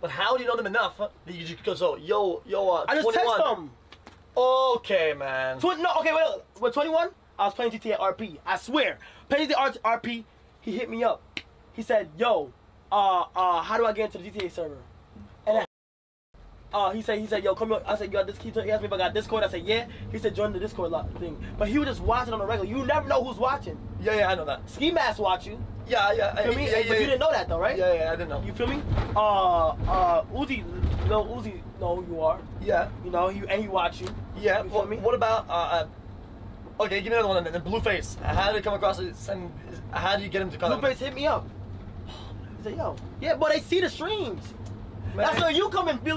But how do you know them enough that you just go so yo yo uh I just 21. text them. Okay, man. Tw- no, okay, wait. With 21, I was playing GTA RP. I swear. Playing GTA RP, he hit me up. He said, yo, uh, uh, how do I get into the GTA server? I, uh, he said, he said, yo, come here. I said, you got this key? to-" He asked me if I got Discord. I said, yeah. He said, join the Discord lot thing. But he was just watching on the regular. You never know who's watching. Yeah, yeah, I know that. Ski Mask watch you. Yeah, yeah. I, Feel me? Yeah, but yeah, you didn't know that though, right? Yeah, yeah, I didn't know. You feel me? Uh, uh, Uzi, no, Uzi, know who you are. yeah, You know, he and he watch you. yeah. You feel What, me? what about uh, uh? Okay, give me another one. Then Blueface. How did you come across it? And how do you get him to come? Blueface hit me up. He said, yo, yeah, but they see the streams. Man. That's where you come and be like.